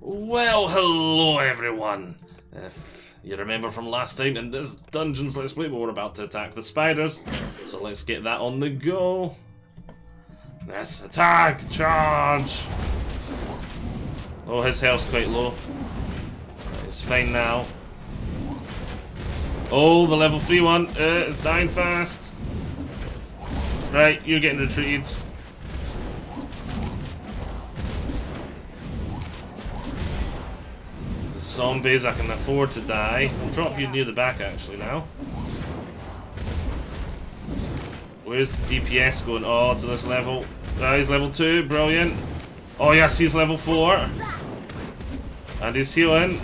Well, hello everyone. If you remember from last time in this Dungeons Let's Play, we were about to attack the spiders. So let's get that on the go. Let's attack! Charge! Oh, his health's quite low. It's fine now. Oh, the level 3 one uh, is dying fast. Right, you're getting retreated. Zombies, I can afford to die. I'll drop you near the back actually now. Where's the DPS going? Oh, to this level. Oh, he's level 2, brilliant. Oh yes, he's level 4. And he's healing.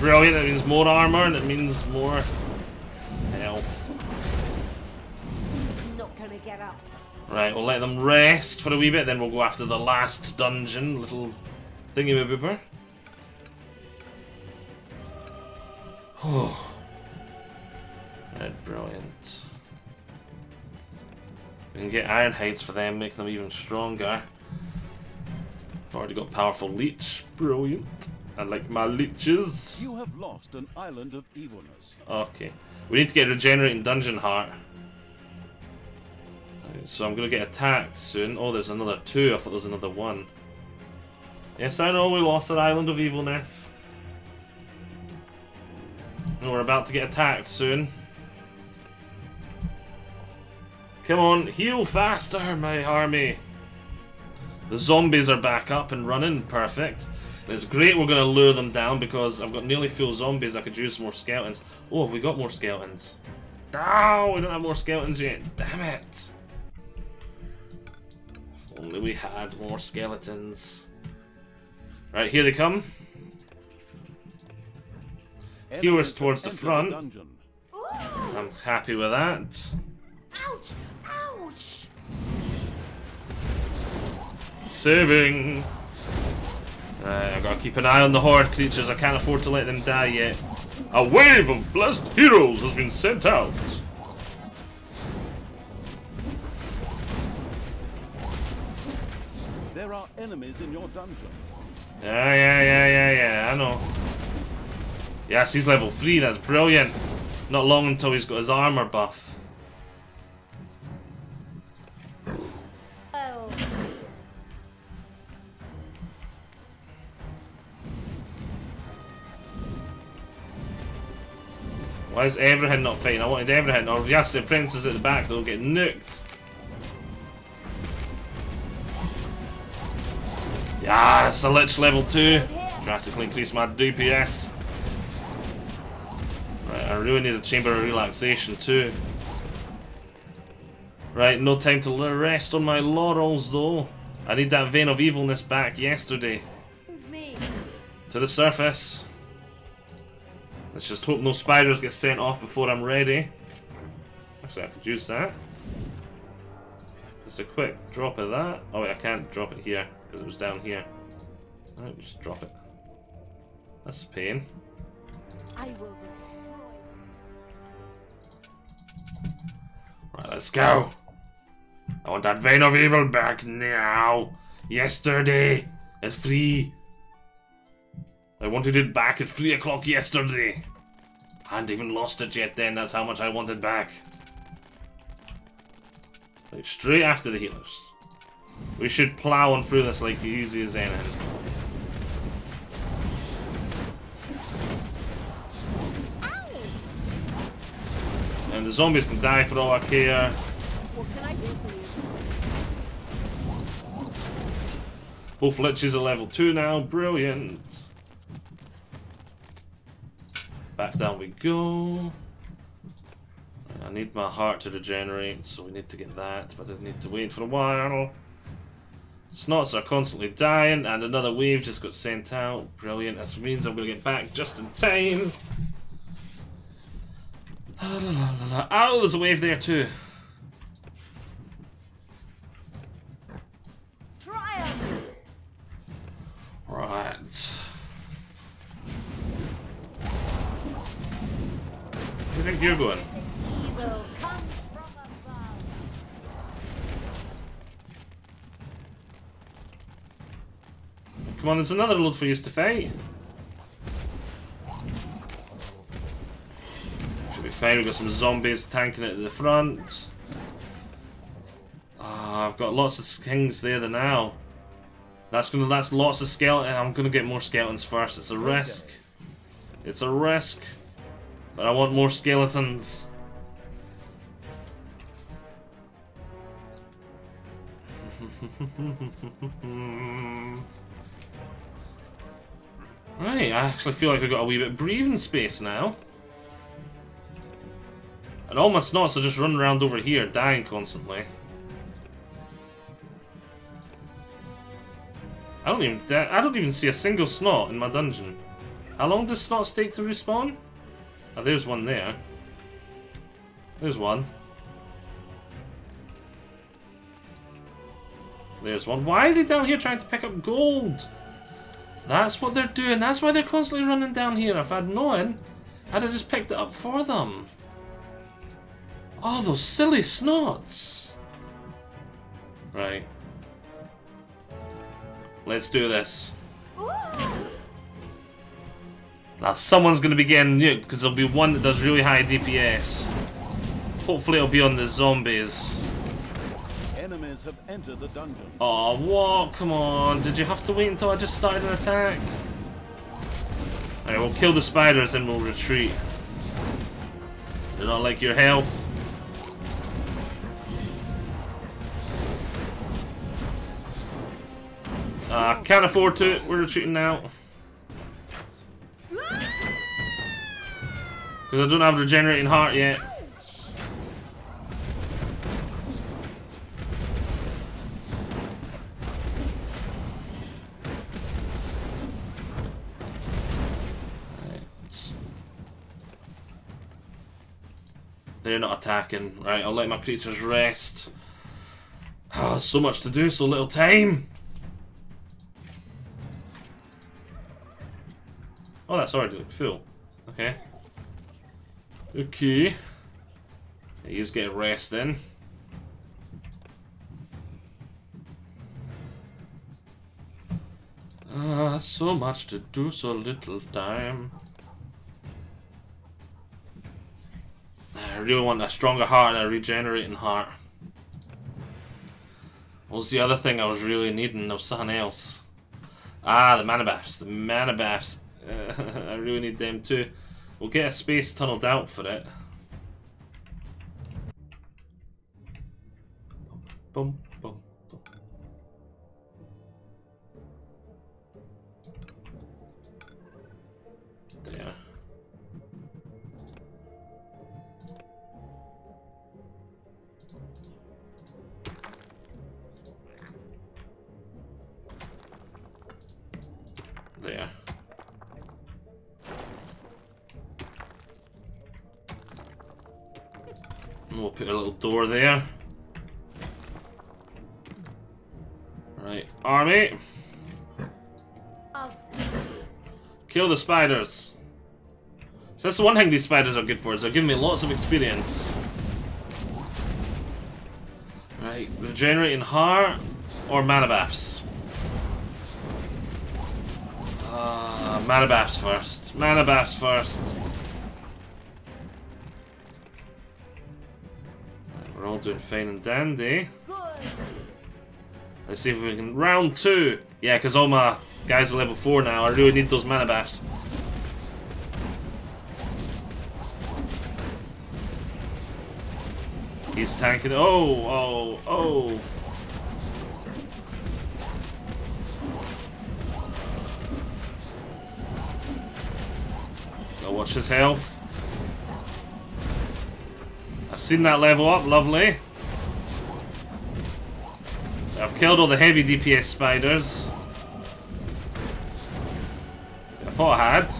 Brilliant, that means more armor and it means more health. Right, we'll let them rest for a wee bit, then we'll go after the last dungeon. Little Thingy booper. Oh. Right, brilliant. We can get iron hides for them, making them even stronger. I've already got powerful leech. Brilliant. I like my leeches. You have lost an island of evilness. Okay. We need to get regenerating dungeon heart. So I'm gonna get attacked soon. Oh, there's another two. I thought there was another one. Yes, I know we lost an island of evilness. And we're about to get attacked soon. Come on, heal faster, my army. The zombies are back up and running. Perfect. And it's great we're going to lure them down because I've got nearly full zombies. I could use more skeletons. Oh, have we got more skeletons? No, we don't have more skeletons yet. Damn it. If only we had more skeletons. Right, here they come. Viewers towards the front. I'm happy with that. Ouch! Ouch! Saving! Right, I gotta keep an eye on the horde creatures. I can't afford to let them die yet. A wave of blessed heroes has been sent out. There are enemies in your dungeon. Yeah, yeah, yeah, yeah, yeah, I know. Yes, he's level 3, that's brilliant. Not long until he's got his armor buff. Oh. Why is Everhead not fighting? I wanted Everhead, or yes, the Prince is at the back, they'll get nuked. Ah, yes, a Lich level 2. Drastically increase my DPS. Right, I really need a Chamber of Relaxation too. Right, no time to rest on my laurels though. I need that Vein of Evilness back yesterday. To the surface. Let's just hope no spiders get sent off before I'm ready. Actually, I could use that. Just a quick drop of that. Oh wait, I can't drop it here because it was down here. Alright, just drop it. That's a pain. I will Right, let's go. I want that vein of evil back now. Yesterday at three. I wanted it back at three o'clock yesterday. I hadn't even lost it yet then, that's how much I wanted back. Like, straight after the healers. We should plow on through this like the easiest anything. And the zombies can die for all I care. Both liches are level 2 now. Brilliant. Back down we go. I need my heart to regenerate, so we need to get that, but I need to wait for a while. Snots are constantly dying, and another wave just got sent out. Brilliant. This means I'm going to get back just in time. Oh, there's a wave there too. Right. Where do you think you're going? Come on, there's another load for you to fight. Should be fine, we've got some zombies tanking it at the front. Ah, I've got lots of things there the now. That's gonna that's lots of skeleton. I'm gonna get more skeletons first. It's a risk. It's a risk. But I want more skeletons. right, I actually feel like I've got a wee bit of breathing space now. And all my snots are just running around over here, dying constantly. I don't even I don't even see a single snot in my dungeon. How long does snots take to respawn? Oh, there's one there. There's one. There's one. Why are they down here trying to pick up gold? That's what they're doing. That's why they're constantly running down here. If I'd known, I'd have just picked it up for them. Oh, those silly snots. Right. Let's do this. Now, someone's going to be getting nuked because there'll be one that does really high DPS. Hopefully it'll be on the zombies. Have entered the dungeon. Oh, what? Come on. Did you have to wait until I just started an attack? Alright, we'll kill the spiders and we'll retreat. Do not like your health. Uh, can't afford to. We're retreating now. Because I don't have regenerating heart yet. They're not attacking. Right, I'll let my creatures rest. Oh, so much to do, so little time. Oh, that's already full. Okay. Okay. He's getting rest in. Ah, so much to do, so little time. I really want a stronger heart and a regenerating heart. What was the other thing I was really needing? There was something else. Ah, the mana buffs. The mana. Uh, I really need them too. We'll get a space tunneled out for it. Boom. We'll put a little door there. Right, army. Kill the spiders. So that's the one thing these spiders are good for, is they're giving me lots of experience. Right, regenerating heart or mana buffs? Uh, mana buffs first. Mana buffs first. Doing fine and dandy. Let's see if we can... Round two! Yeah, because all my guys are level 4 now. I really need those mana buffs. He's tanking. Oh, oh, oh. Gotta watch his health. Seen that level up. Lovely. I've killed all the heavy DPS spiders. I thought I had.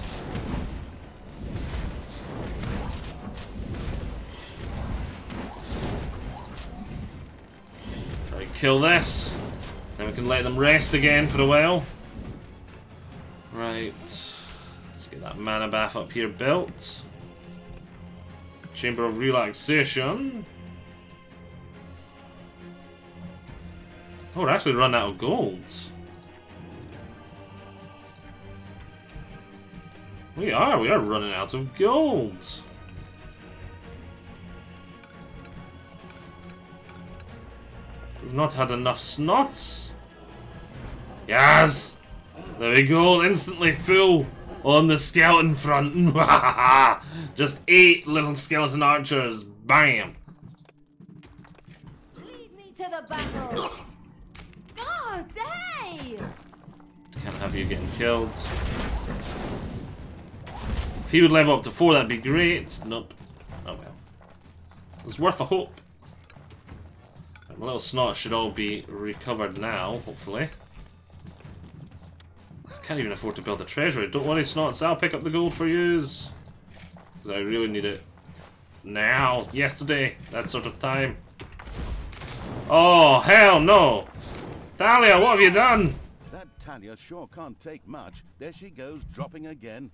Right, kill this. Then we can let them rest again for a while. Right. Let's get that mana bath up here built. Chamber of Relaxation. Oh, we're actually run out of golds. We are, we are running out of golds. We've not had enough snots. Yes! There we go, instantly full on the skeleton front. Just eight little skeleton archers. Bam! Lead me to the battle. God, hey! Can't have you getting killed. If he would level up to four, that'd be great. Nope. Oh well. It's worth a hope. My little snot should all be recovered now, hopefully. Can't even afford to build a treasury. Don't worry, snots. I'll pick up the gold for yous. Because I really need it now. Yesterday. That sort of time. Oh, hell no! Thalya, what have you done? That Thalya sure can't take much. There she goes, dropping again.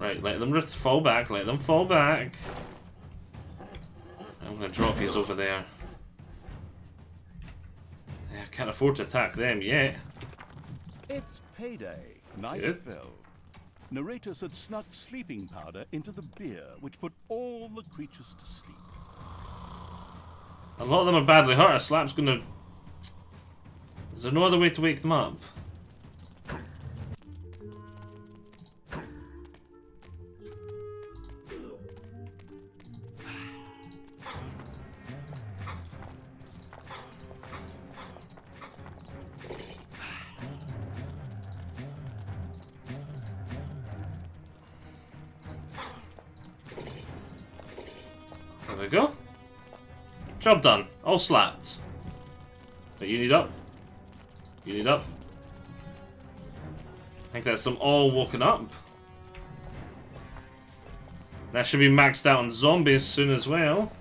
Right, let them just fall back, let them fall back. I'm gonna drop these over there. Yeah, I can't afford to attack them yet. It's payday. Night Good. fell. Narratus had snuck sleeping powder into the beer, which put all the creatures to sleep. A lot of them are badly hurt. A slap's gonna. Is there no other way to wake them up? Job done. All slapped. But you need up. You need up. I think there's some all walking up. That should be maxed out on zombies soon as well.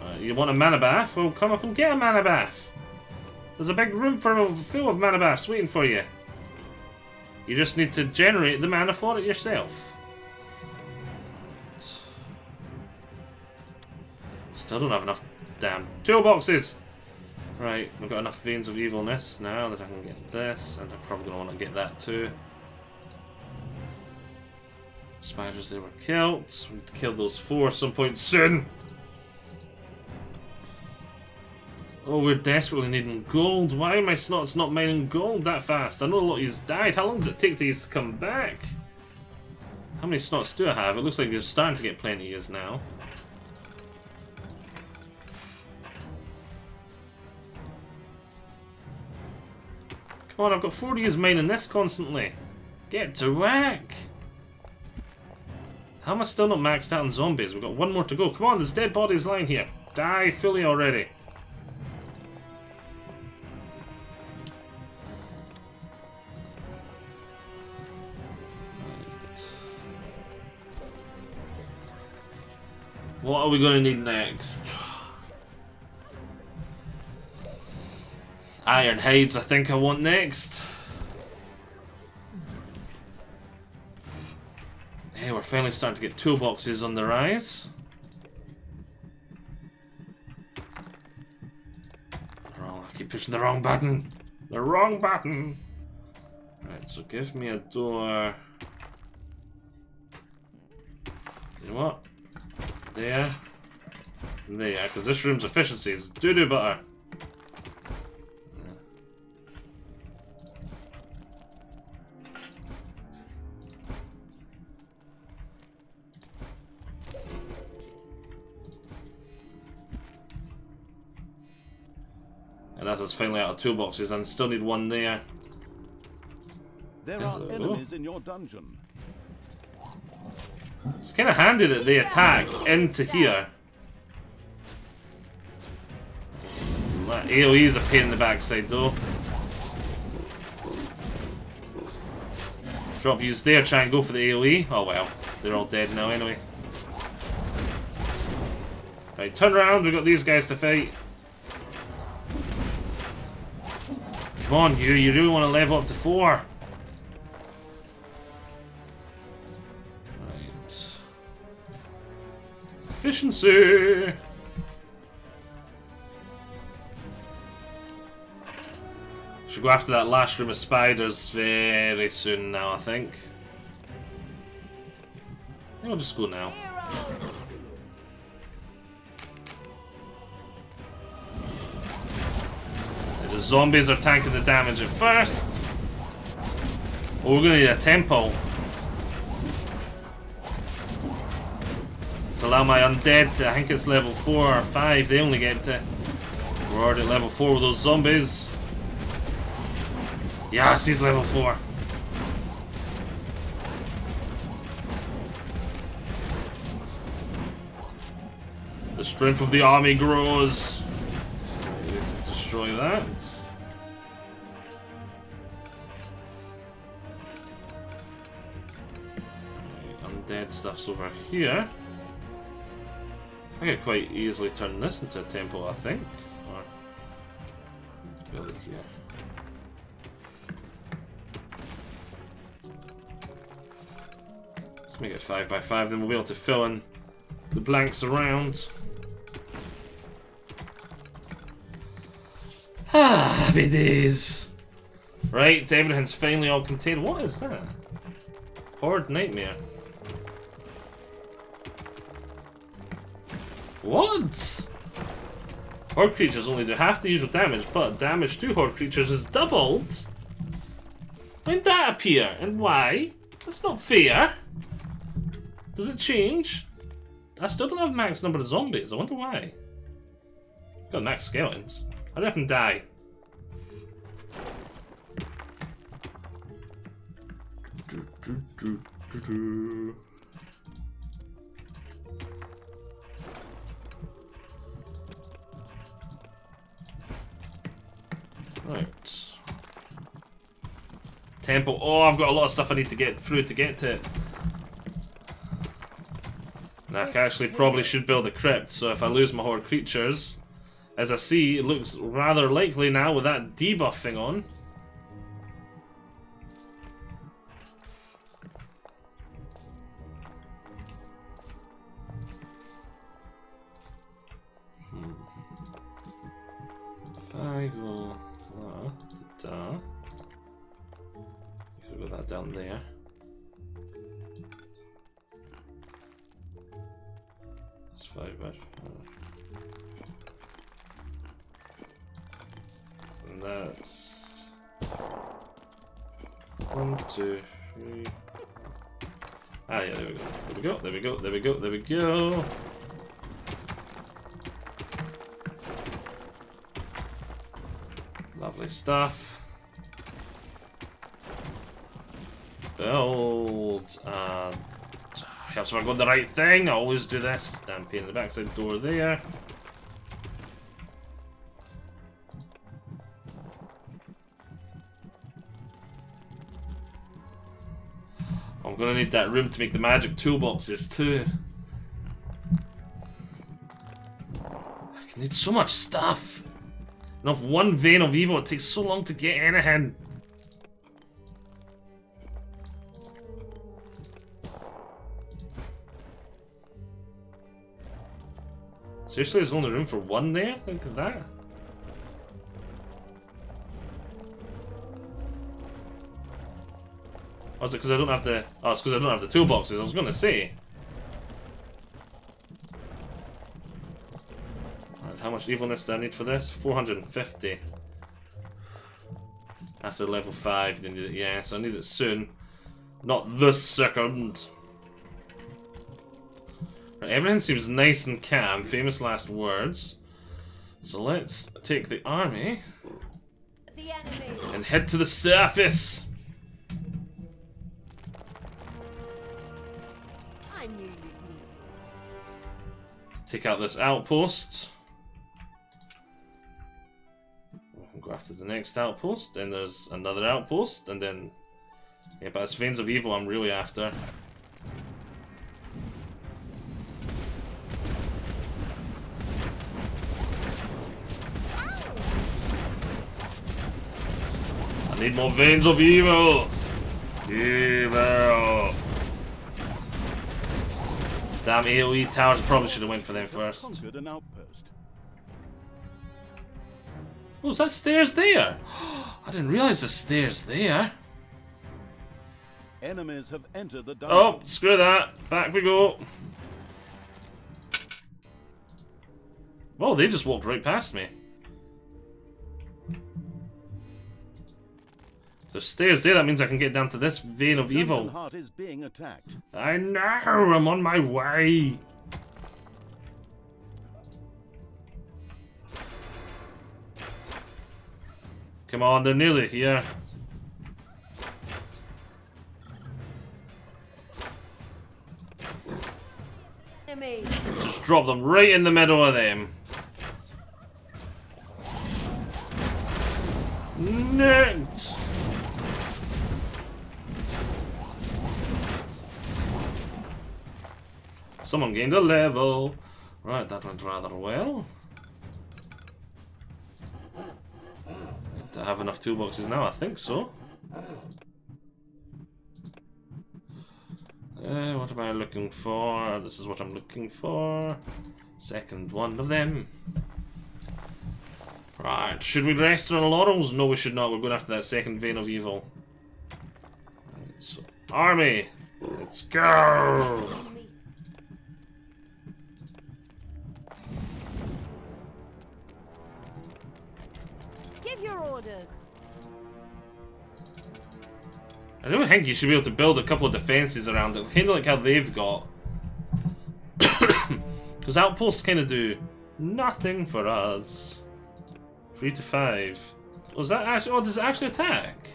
Uh, you want a mana bath? Well, come up and get a mana bath. There's a big room for full of mana baths waiting for you. You just need to generate the mana for it yourself. Still don't have enough damn toolboxes. Right, we've got enough veins of evilness now that I can get this, and I'm probably gonna want to get that too. Spiders, they were killed. We need to kill those four at some point soon. Oh, we're desperately needing gold. Why am I not, not mining gold that fast? I know a lot of yous died. How long does it take to yous to come back? How many snots do I have? It looks like they're starting to get plenty of yous now. Come on, I've got 40 years mining this constantly. Get to work. How am I still not maxed out on zombies? We've got one more to go. Come on, there's dead bodies lying here. Die fully already. What are we going to need next? Iron Hides, I think I want next. Hey, we're finally starting to get toolboxes on the rise. I keep pushing the wrong button. The wrong button. Right, so give me a door. You know what? There. And there, because this room's efficiency is doo-doo butter. And as it's finally out of toolboxes, and still need one there. There are Hello. enemies in your dungeon. It's kind of handy that they attack into here. That AoE is a pain in the backside though. Drop use there, try and go for the AoE. Oh well, they're all dead now anyway. Right, turn around, we've got these guys to fight. Come on, you, you really want to level up to four. Efficiency! Should go after that last room of spiders very soon now, I think. I'll just go now. The zombies are tanking the damage at first. Oh, we're gonna need a temple. To allow my undead to, I think it's level 4 or 5, they only get to. We're already level 4 with those zombies. Yes, he's level 4. The strength of the army grows. Need to destroy that. Undead stuff's over here. I could quite easily turn this into a temple, I think. Or. Let's make it 5 by 5 then we'll be able to fill in the blanks around. Ah, happy days. Right, everything's finally all contained. What is that? Horde Nightmare. What? Horde creatures only do half the usual damage, but damage to horde creatures is doubled? When did that appear? And why? That's not fair. Does it change? I still don't have max number of zombies. I wonder why. Got max skeletons. Hurry up and die. Do, do, do, Right. Temple. Oh, I've got a lot of stuff I need to get through to get to it. And I actually probably should build a crypt, so if I lose my horde creatures, as I see, it looks rather likely now with that debuff thing on. Hmm. I go down there. That's five by. And that's one, two, three. Ah, yeah, there we go. There we go. There we go. There we go. There we go. Lovely stuff. Build. Uh, helps if I got the right thing. I always do this. Damn pain in the backside door there. I'm gonna need that room to make the magic toolboxes too. I can need so much stuff. And off one vein of evil, it takes so long to get anything. Seriously, there's only room for one there? Look at that. Oh, is it because I don't have the... Oh, it's because I don't have the toolboxes. I was going to say. How much evilness do I need for this? 450. After level 5, they need it. Yeah, so I need it soon. Not this second. Everything seems nice and calm. Famous last words. So let's take the army The enemy! and head to the surface. I knew you'd need Take out this outpost. We'll go after the next outpost. Then there's another outpost, and then yeah, but it's Veins of Evil I'm really after. Need more Veins of Evil! Evil! Damn AoE towers, probably should have went for them first. Oh, is that stairs there? I didn't realise there's stairs there. Enemies have entered the dungeon. Oh, screw that. Back we go. Well, they just walked right past me. There's stairs there, that means I can get down to this vein of evil. Heart is being attacked. I know, I'm on my way. Come on, they're nearly here. Enemy. Just drop them right in the middle of them. Net. Someone gained a level. Right, that went rather well. I have enough toolboxes now, I think so. Uh, what am I looking for? This is what I'm looking for. Second one of them. Right, should we rest on laurels? No, we should not. We're going after that second vein of evil. Right, so, army, let's go. Orders. I don't think you should be able to build a couple of defenses around it, kind of like how they've got. Because outposts kind of do nothing for us. Three to five. Was that actually? Oh, does it actually attack?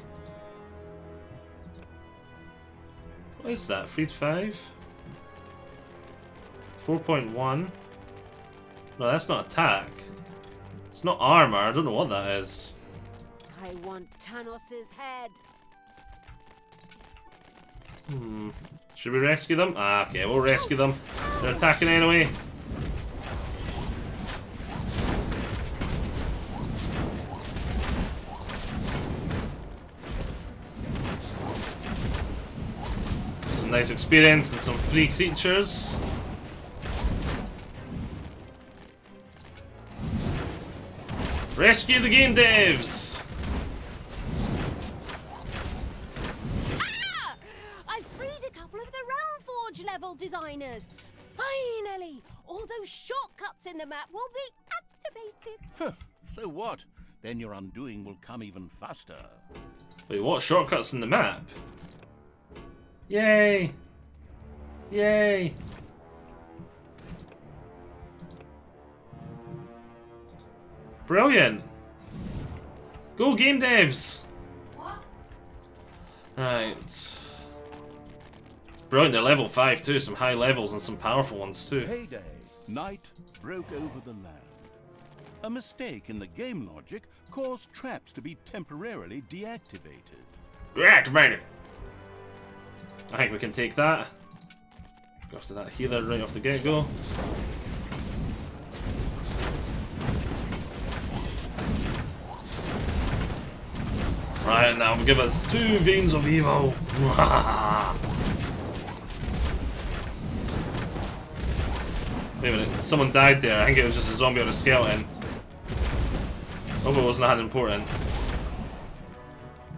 What is that? Three to five. Four point one. No, that's not attack. It's not armor. I don't know what that is. I want Tanos's head. Hmm. Should we rescue them? Ah, okay, we'll rescue them. They're attacking anyway. Some nice experience and some free creatures. Rescue the game devs! What? Then your undoing will come even faster. Wait, what shortcuts in the map? Yay! Yay! Brilliant! Go game devs! Right. Brilliant, they're level 5 too, some high levels and some powerful ones too. Payday. Night broke over the land. A mistake in the game logic caused traps to be temporarily deactivated. Reactivated! I think we can take that. Go after that healer right off the get-go. Right, now give us two veins of evil. Wait a minute, someone died there. I think it was just a zombie or a skeleton. Hope it wasn't that important.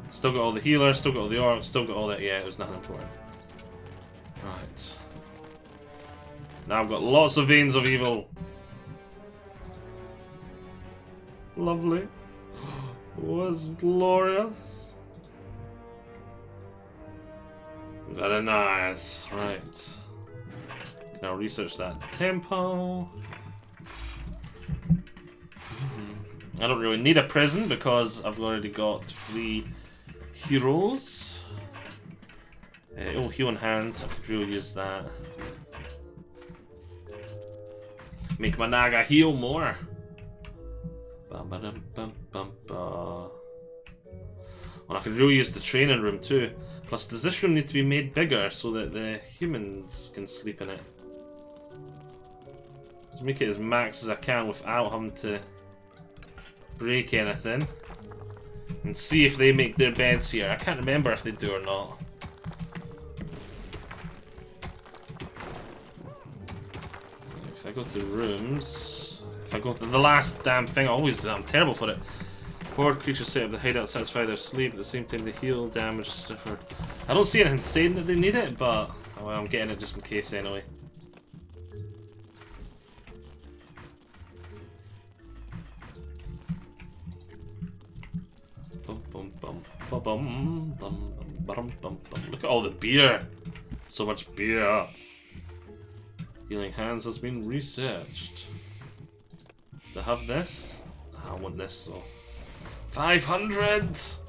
Still got all the healers, still got all the orcs, still got all that. Yeah, it was nothing important. Right. Now I've got lots of veins of evil. Lovely. Was glorious. Very nice. Right. Now research that temple. I don't really need a prison because I've already got three heroes. Uh, oh, healing hands. I could really use that. Make my Naga heal more. Bum. Well, I could really use the training room too. Plus, does this room need to be made bigger so that the humans can sleep in it? Let's make it as max as I can without having to break anything. And see if they make their beds here. I can't remember if they do or not. If I go to rooms, if I go to the last damn thing, I always. I'm terrible for it. Horde creatures set up the hideout, satisfy their sleep. At the same time, they heal damage suffered. I don't see anything saying that they need it, but well, I'm getting it just in case anyway. Look at all the beer. So much beer. Healing Hands has been researched. To have this? I want this, so. 500!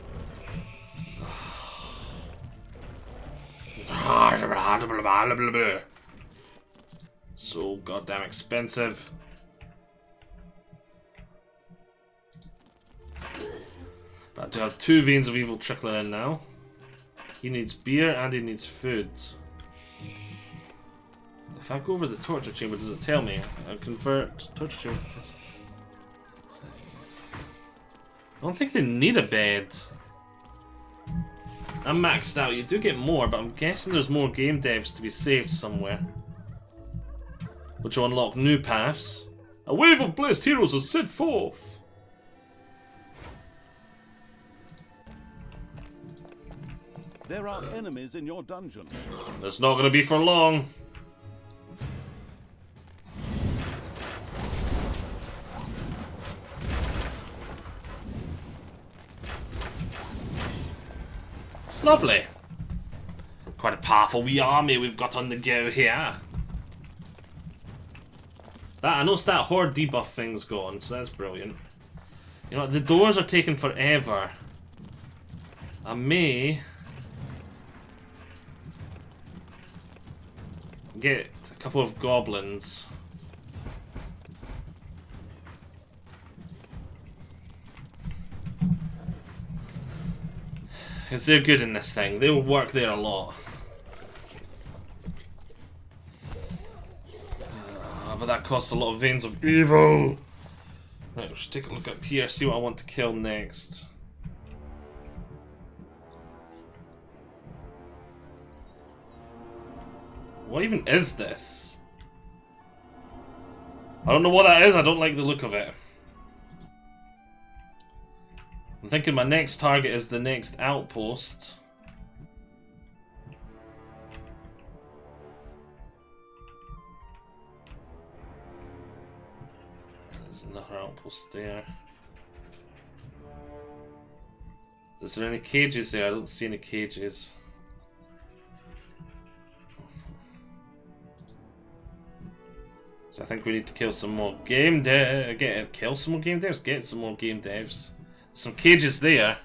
so goddamn expensive. I do have two veins of evil trickling in now. He needs beer and he needs food. If I go over the torture chamber, does it tell me? I convert torture chamber. I don't think they need a bed. I'm maxed out. You do get more, but I'm guessing there's more game devs to be saved somewhere. Which will unlock new paths. A wave of blessed heroes has set forth. There are enemies in your dungeon. It's not going to be for long. Lovely. Quite a powerful wee army we've got on the go here. That I noticed that horde debuff thing's gone, so that's brilliant. You know, the doors are taking forever. I may get a couple of goblins. Because they're good in this thing. They will work there a lot. Uh, but that costs a lot of veins of evil. Right, let's take a look up here, see what I want to kill next. What even is this? I don't know what that is, I don't like the look of it. I'm thinking my next target is the next outpost. There's another outpost there. Is there any cages there? I don't see any cages. So I think we need to kill some more game dev. Get kill some more game devs. Get some more game devs. Some cages there.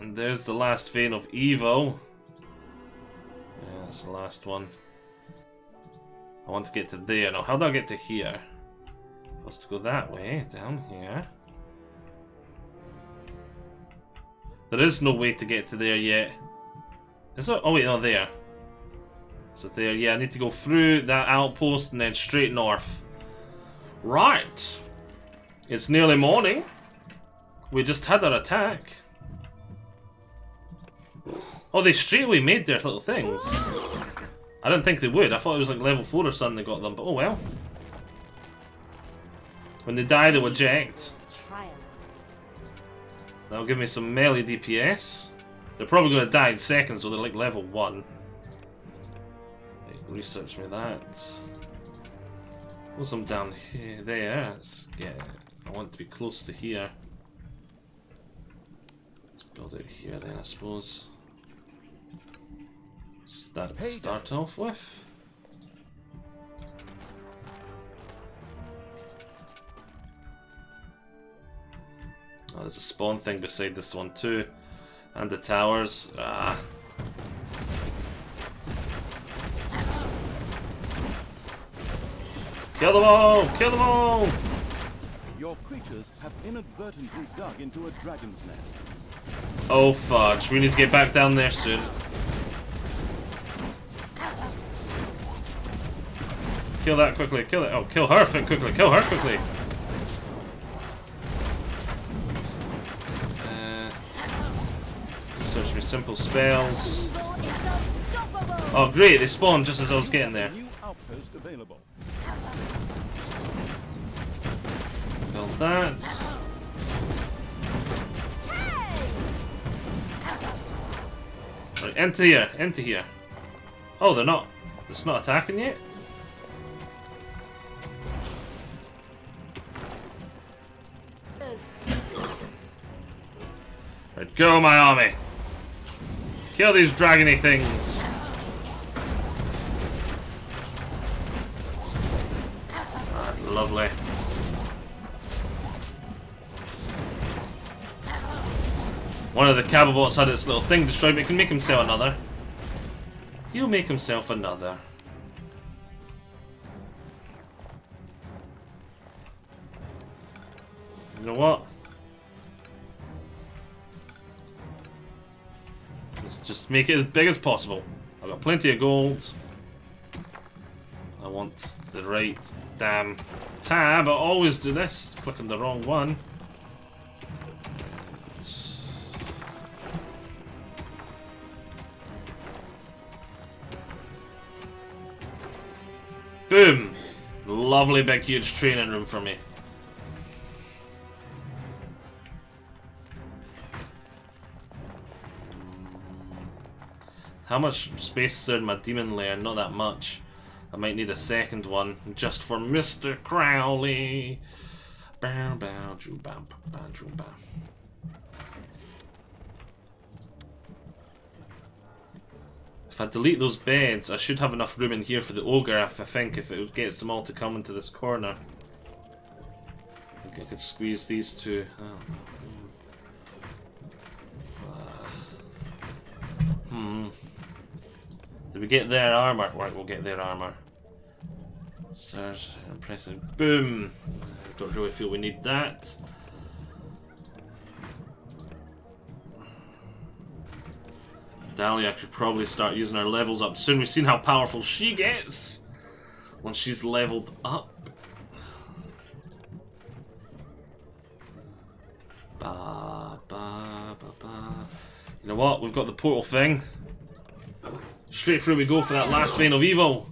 And there's the last vein of evil. Yeah, that's the last one. I want to get to there. Now, how do I get to here? Supposed to go that way, down here. There is no way to get to there yet. Is there? Oh wait, no, there. So there, yeah, I need to go through that outpost and then straight north. Right. It's nearly morning. We just had our attack. Oh, they straight away made their little things. I didn't think they would. I thought it was like level 4 or something that got them, but oh well. When they die, they eject. That'll give me some melee DPS. They're probably going to die in seconds, so they're like level 1. Research me that. Once I'm down here, there, let's get. I want to be close to here. Let's build it here then, I suppose. Start start off with. Oh, there's a spawn thing beside this one too, and the towers. Ah. Kill them all! Kill them all! Your creatures have inadvertently dug into a dragon's nest. Oh fudge, we need to get back down there soon. Kill that quickly, kill it. Oh, kill her quickly, kill her quickly. Uh, search me simple spells. Oh great, they spawned just as I was getting there. That. Right, into here, enter here. Oh, they're not. It's not attacking yet. Right, go, my army. Kill these dragony things. One of the Cababots had its little thing destroyed, but it can make himself another. He'll make himself another. You know what? Let's just make it as big as possible. I've got plenty of gold. I want the right damn tab. I always do this. Clicking the wrong one. Lovely big huge training room for me. How much space is there in my demon lair? Not that much. I might need a second one just for Mr. Crowley. Bow bow joo bow bow joo bow. If I delete those beds, I should have enough room in here for the ogre, if I think, if it gets them all to come into this corner. I think I could squeeze these two. Oh. Uh, hmm. Did we get their armor? Right, we'll get their armor. Sirs, impressive. Boom! I don't really feel we need that. Thalya should probably start using her levels up soon. We've seen how powerful she gets once she's leveled up. Ba, ba, ba, ba. You know what? We've got the portal thing. Straight through we go for that last vein of evil.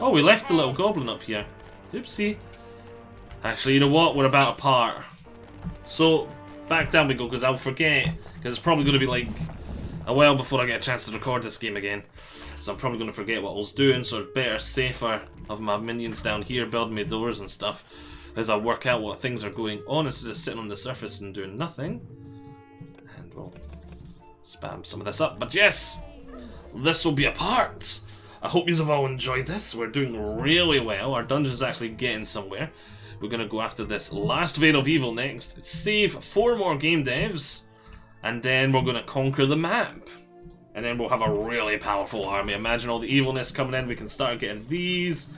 Oh, we left the little goblin up here. Oopsie. Actually, you know what? We're about apart. So, back down we go, because I'll forget. Because it's probably going to be like a while before I get a chance to record this game again. So I'm probably going to forget what I was doing, so it's better, safer, have my minions down here building me doors and stuff as I work out what things are going on instead of sitting on the surface and doing nothing. And we'll spam some of this up. But yes, this will be a part. I hope you have all enjoyed this. We're doing really well. Our dungeon's actually getting somewhere. We're going to go after this last Vein of Evil next, save four more game devs, and then we're going to conquer the map. And then we'll have a really powerful army. Imagine all the evilness coming in. We can start getting these.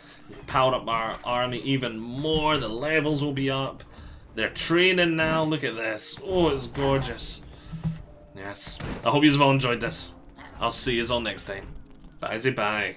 Power up our army even more. The levels will be up. They're training now. Look at this. Oh, it's gorgeous. Yes. I hope you've all enjoyed this. I'll see you all next time. Bye, bye.